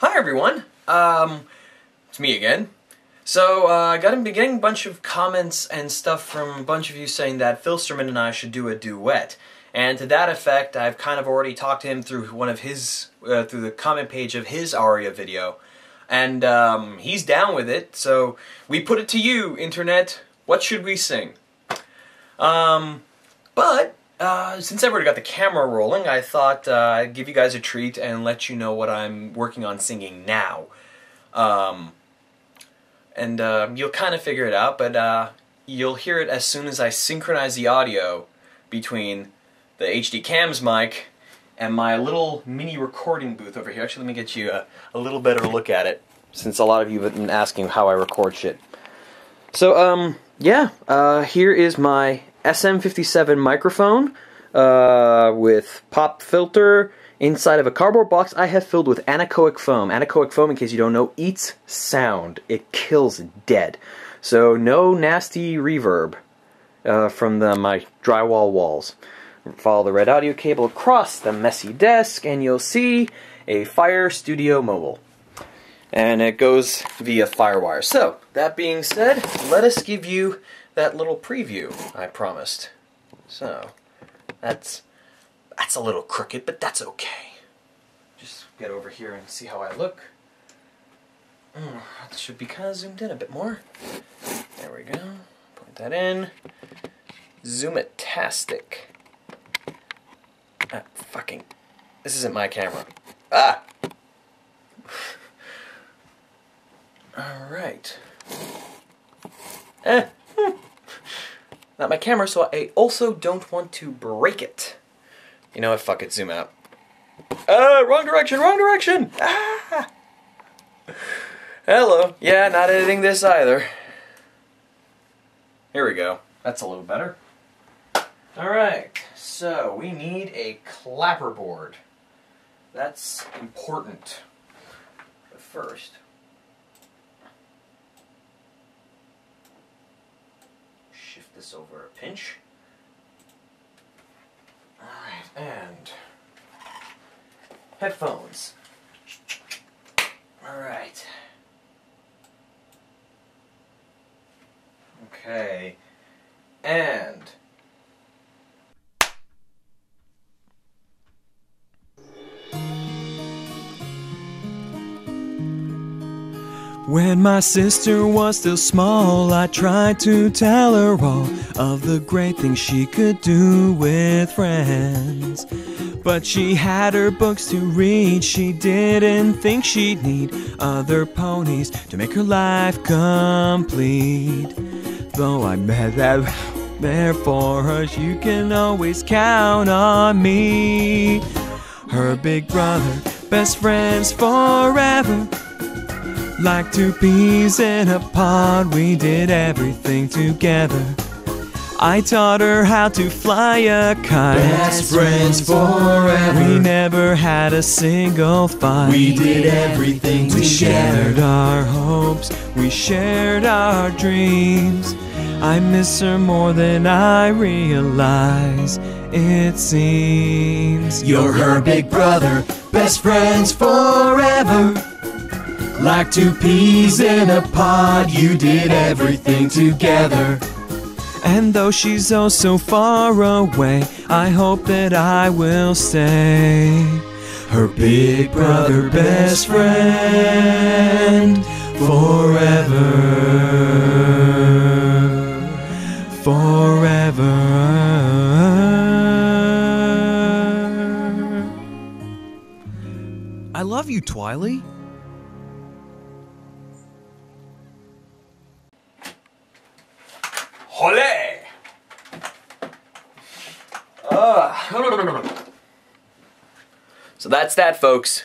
Hi everyone, um, it's me again. So, uh, I got been getting a bunch of comments and stuff from a bunch of you saying that Philsterman and I should do a duet. And to that effect, I've kind of already talked to him through one of his, uh, through the comment page of his Aria video. And, um, he's down with it, so we put it to you, Internet. What should we sing? Um, but, uh, since I've already got the camera rolling, I thought uh, I'd give you guys a treat and let you know what I'm working on singing now. Um, and uh, you'll kind of figure it out, but uh, you'll hear it as soon as I synchronize the audio between the HD cams mic and my little mini recording booth over here. Actually, let me get you a, a little better look at it, since a lot of you have been asking how I record shit. So, um, yeah, uh, here is my SM57 microphone uh, with pop filter inside of a cardboard box I have filled with anechoic foam. Anechoic foam, in case you don't know, eats sound. It kills dead. So no nasty reverb uh, from the, my drywall walls. Follow the red audio cable across the messy desk and you'll see a Fire Studio Mobile. And it goes via Firewire. So, that being said, let us give you that little preview I promised. So, that's that's a little crooked, but that's okay. Just get over here and see how I look. Mm, it should be kind of zoomed in a bit more. There we go. Point that in. Zoomatastic. Ah, fucking. This isn't my camera. Ah! Alright. Eh. Not my camera, so I also don't want to break it. You know what? Fuck it. Zoom out. Ah, wrong direction. Wrong direction. Ah. Hello. Yeah, not editing this either. Here we go. That's a little better. All right. So we need a clapperboard. That's important. But first. This over a pinch. Alright, and headphones. Alright. Okay. And When my sister was still small, I tried to tell her all of the great things she could do with friends. But she had her books to read, she didn't think she'd need other ponies to make her life complete. Though I met that there for her, you can always count on me. Her big brother, best friends forever. Like two peas in a pod, we did everything together. I taught her how to fly a kite. Best friends forever. We never had a single fight. We did everything We together. shared our hopes, we shared our dreams. I miss her more than I realize, it seems. You're her big brother, best friends forever. Like two peas in a pod, you did everything together. And though she's oh so far away, I hope that I will stay. Her big brother, best friend, forever. Forever. I love you, Twilie. So that's that, folks.